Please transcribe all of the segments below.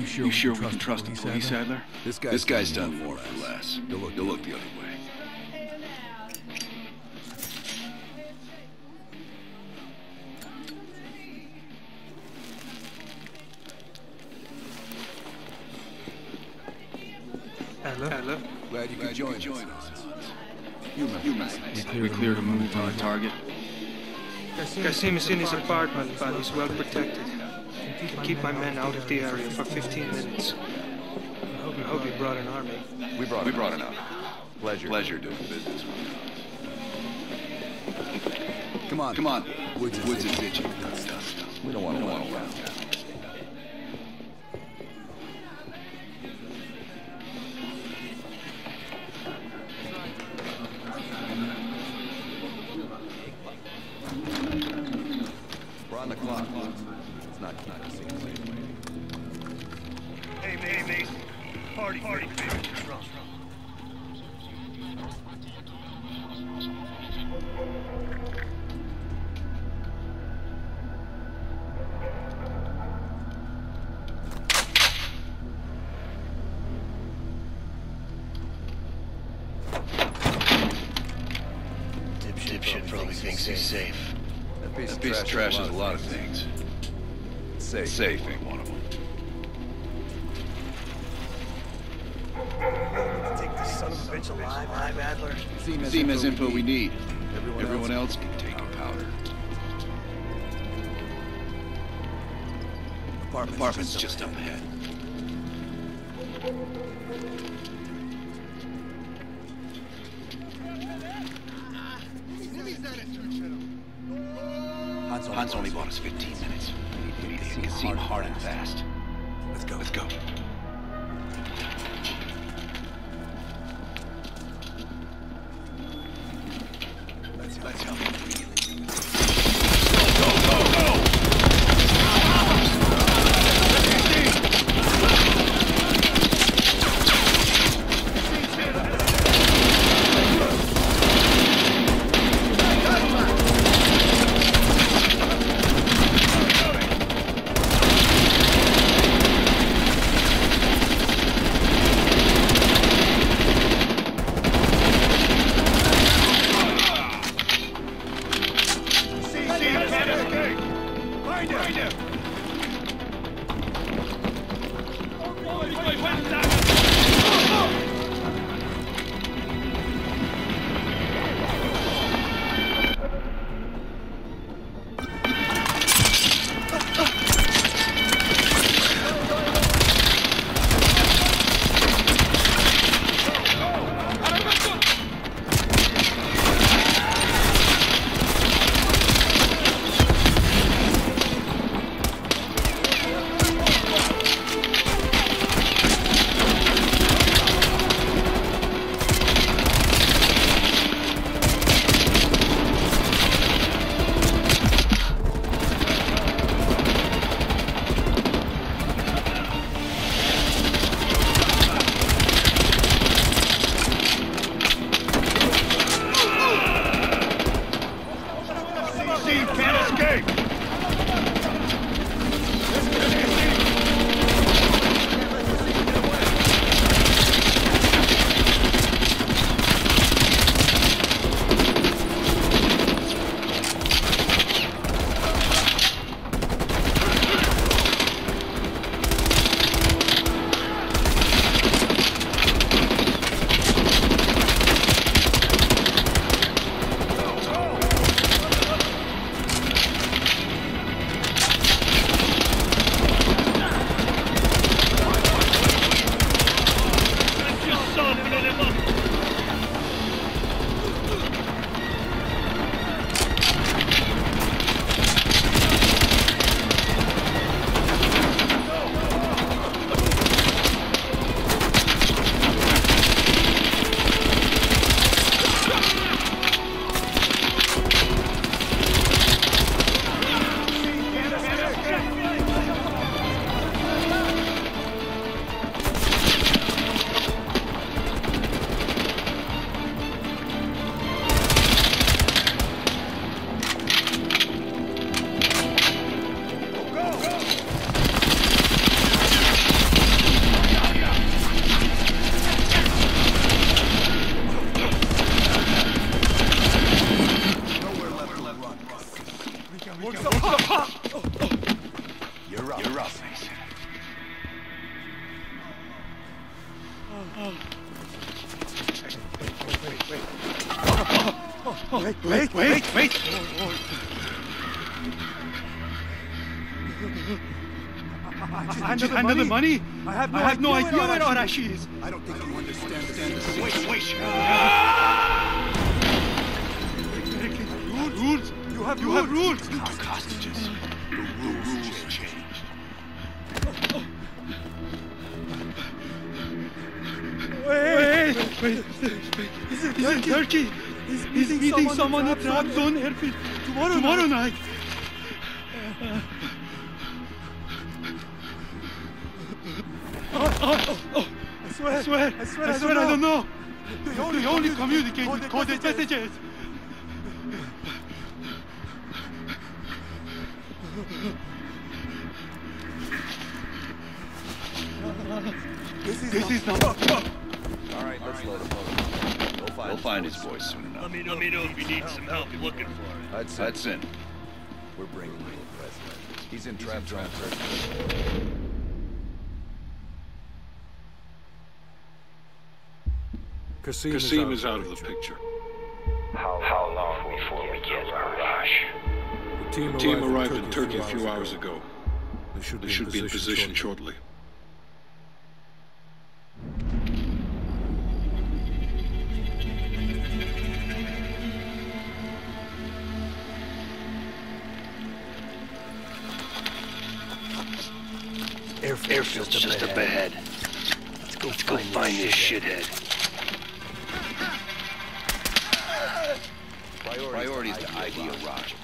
You sure, You sure we can trust the police, Adler? This guy's, This guy's done more for less. You'll look, You'll look the other way. Hello? Glad you could join us. us. You remember We cleared a move on a target. Kasim is in his apartment, but he's well protected. I keep my men out of the area for 15 minutes. I hope you brought an army. We brought we brought it up. Pleasure. Pleasure doing business with you. Come on. Come on. Woods is Woods is itchy. itchy. We don't want to want run to around. We're on the clock. It's not, not a single way. Hey, hey, mate. Party, party, party. Dipshit probably thinks he's safe. That piece, That piece of trash is a lot of things. Things. Safe. Safe ain't one of them. Take this son of a bitch alive, alive, Adler. Seam Team info we need. Everyone, Everyone else. else can take a powder. Apartment's, Apartment's just up ahead. Hans only bought us 15 minutes. We need to hit hard and fast. Let's go. Let's go. Wait, wait, wait, wait! Handle the money? I have no, I have no idea where Arashi is. I don't think you understand the Wait, wait! Rules? rules. You have You have rules. Our hostages. The rules Wait. He's in Turkey. He's He's meeting someone at Trabzon airfield Tomorrow, tomorrow night. night. I swear, I swear, I swear, I swear I don't know. They We only communicate with coded messages. This is, This is not. All right, let's load him. We'll find, We'll find his voice soon enough. Let me know, Let me know if you need some help looking for it. That's, That's in. We're bringing you the president. He's in Trabzon 13. Kasim, Kasim is out of the picture. How, how long before we get Arash? The The team arrived in Turkey a few hours ago. They should They should be in position shortly. Airfield's just up ahead. Let's go, Let's go find this shithead. Priorities to ID Arash.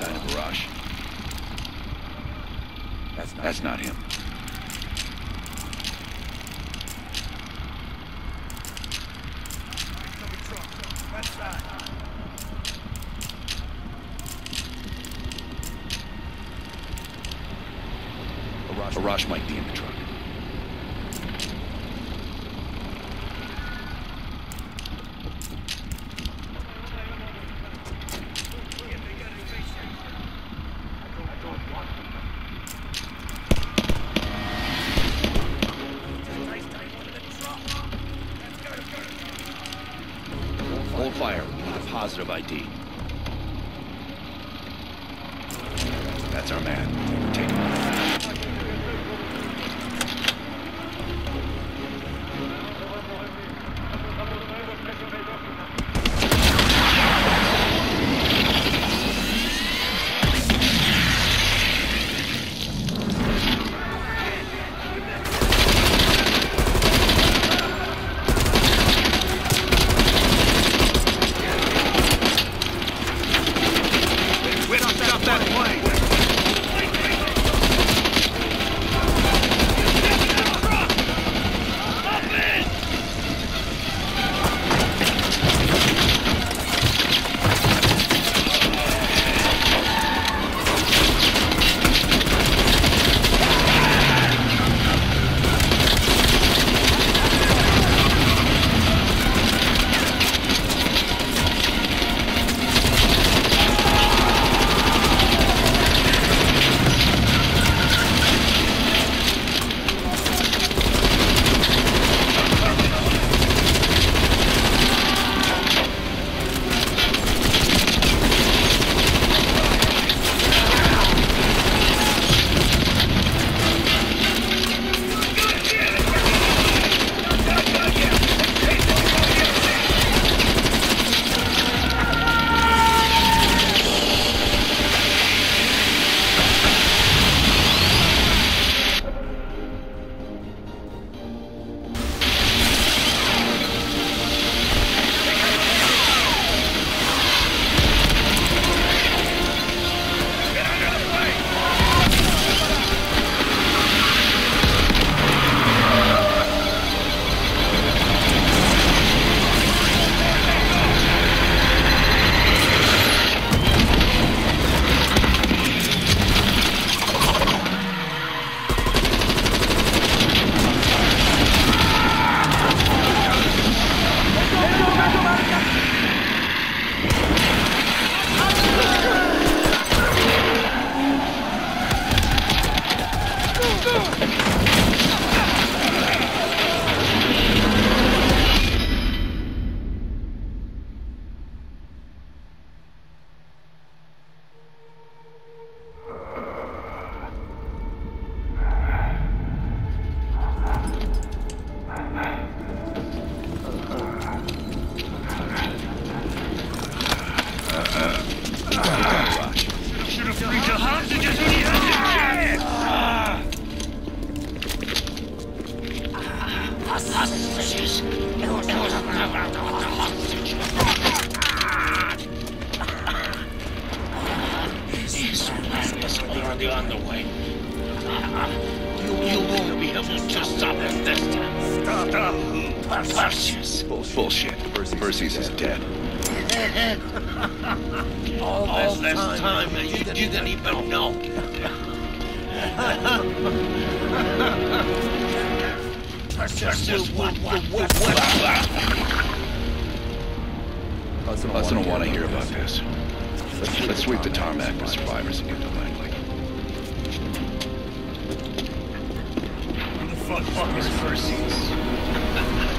Of? That's not That's not him. Arash. Arash might be in the truck. Fire. Need a positive ID. That's our man. Take him. Bullshit. Perseus is dead. All, All this time, and you didn't even know. Perseus would, would, would, Us don't want to hear about this. Let's, let's sweep the tarmac with survivors and get to Langley. Who the fuck, fuck is Perseus?